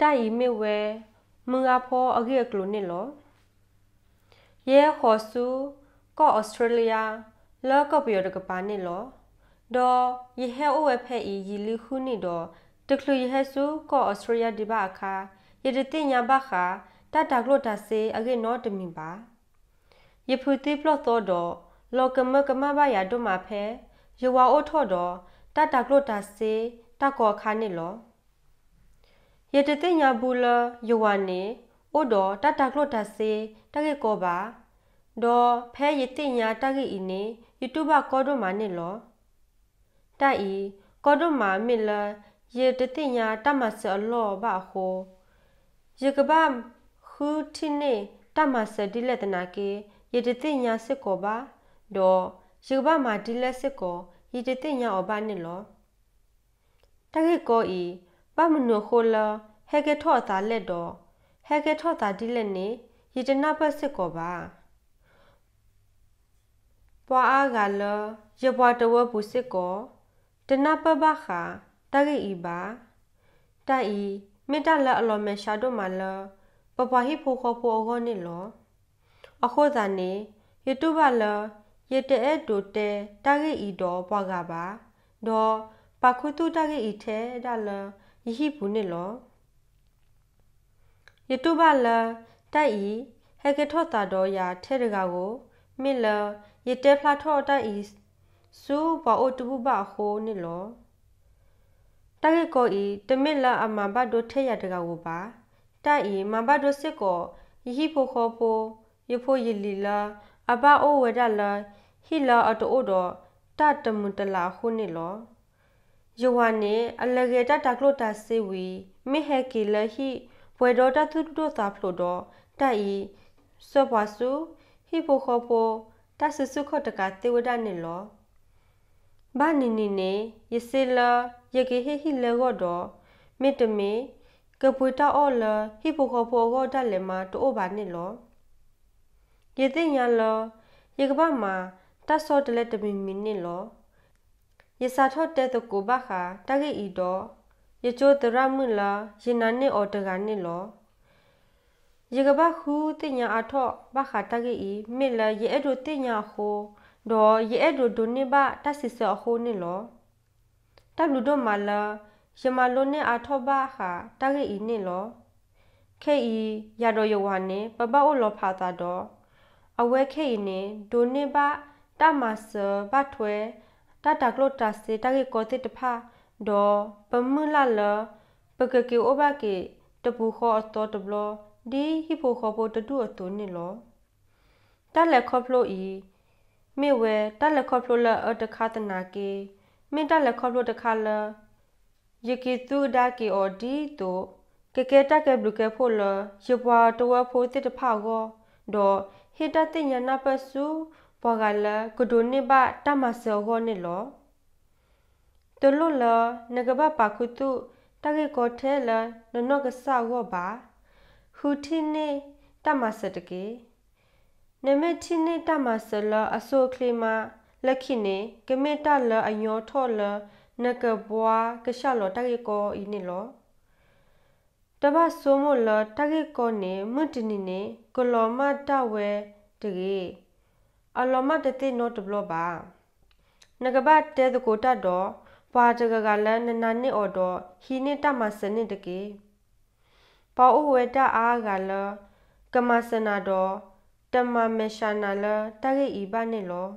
တိုင်မေဝဲမငါဖောအဂေကလိုနေလောရဲခေါ်စုကောဩစတြေးလျလောကပယောတကပါနေလောဒေါ်ယဟဲအိုဝဲဖဲဤယီလူခုနီဒေါ်တကလူယဟဲစုကောဩစတြေးလျဒီဘာအခါယတတိညာဘခါတတကလိုတဆေအဂေနောတမီပါယဖူတိပလော့တော်ဒေါ်လောကမကမဘာယာဒုမာဖဲယဝအိုထော်ဒေါ်တတကလိုတဆေတကောခါနေလော ယတတိညာဘူးလယဝနေအိုဒေါ်တတကလိုတဆေတကေကောပါဒေါ်ဖဲယတိညာတကေဤနေ YouTube ကောဒိုမာနေလောတိုက်ဤကောဒိုမာမီလယေတတိညာတမဆအလောဘခိုယေကဘာခူတီနေတမဆဒီလက်တနာကေယေတတိညာစစ်ကောပါဒေါ်ယေကဘာမာဒီလက်စစ်ကောယေတတိညာအဘနေလောတကေကောဤ ပမနုခိုလဟေကေထောတာလက်တော့ဟေကေထောတာဒီလက်နေယေတနာပတ်စစ်ကောပါပွာအားကလရပွားတဝပူစစ်ကောတနပပခာတဂိဤပါတိုင်ဤမေတ္တလအလောမေရှာတို့မလပပဟိဖိုခောဖိုအောနေလောအခုသာနေယတုဘလယတအဲတိုတဲတဂိဤတော်ပွားကပါဒေါ်ပခုတုတဂိဤထဲဒါလ yihipuneloa yetubala ta'i hekethotado ya theregago mele yeteflatho ta'i su ba'otubu ba'ago nelo takeko i temela amabado theya tegago ba. Ta'i mabado seko yihipokopo yepo yelila aba o wedala hila ato odo ta temutela hunelo ယဟိဖိုခောဖိုယဖိုယလီလာအဘအိုဝဒလာဟီလာအတိုတော်တတမွန်တလာခုနေလောယောဝနေအလကေတတကလိုတာစေဝီမိဟေကီလဟိဘွေတော်တသူတို့သာဖလို့တော့တိုင်ဤစောပါစုဟိဖိုခောဖိုတဆဆုခတကတေဝဒနေလောဘာနီနီနေယစေလာယကေဟေဟီလေゴဒမေတမေကပွေတာအော်လဟိဖိုခဖိုဂောဒလေမာတိုဘာနေလောယတိညာလောယကဘာမာတဆောတလက်တမီမီနေလော ယစာထော့တဲ့တကိုဘာခာတဂိဤတော့ယချိုတရမှုလာယနာနေအော်တကနေလောယကဘာခုတိညာအထော့ဘာခာတဂိဤမေလာယအဲ့တို့တိညာခိုဒေါ်ရဲအဲ့ဒိုဒိုနေဘတဆစ်ဆအခိုးနေလောတဘလူဒိုမာလာယမလိုနေအထောဘခာတဂိဤနေလောခဲဤရတော်ယဝနေပပအိုလောဖာတာတော့အဝဲခဲဤနေဒိုနေဘတမဆဘထွဲ တတကလိုတစေတဂိကိုတိတဖာဒေါ်ပမလာလပကကေအိုဘကေတပူခောအတော်တဘလဒီဟိဖိုခောပိုတတူအတူနေလောတလက်ခောဖလိုဤမေဝဲတက်လက်ခေါပလိုလအတခါတနာကေမေတက်လက်ခေါပလိုတခါလယကေသူဒါကေအော်ဒီတိုကေကေတကေဘလူကေဖိုလယပွားတဝဖိုတိတဖာကိုဒေါ်ဟေတတိညာနာပစု ပွားကလကဒိုနေဘတမဆောဂောနေလောတလုလနကဘပါခုတုတကေကိုထဲလနနောကဆာဂောပါဟူတီနေတမစတကေနမတိနေတမဆလအဆိုကလီမာလက်ခိနေကမေတလအညောထောလနကဘွာကရှလောတကေကိုဤနေလောတဘဆိုမလတကေကိုနေမတနီနေကလောမတဝဲတကေ အလောမတတိနောတဘလပါနကဘတဲတကိုတတော့ပွာတကကလနနာနေအော်တော့ဟီနေတမစနေတကေပေါအဝဲတအားကလကမစနာတော့တမမေရှာနာလတဂိဤပါနေလော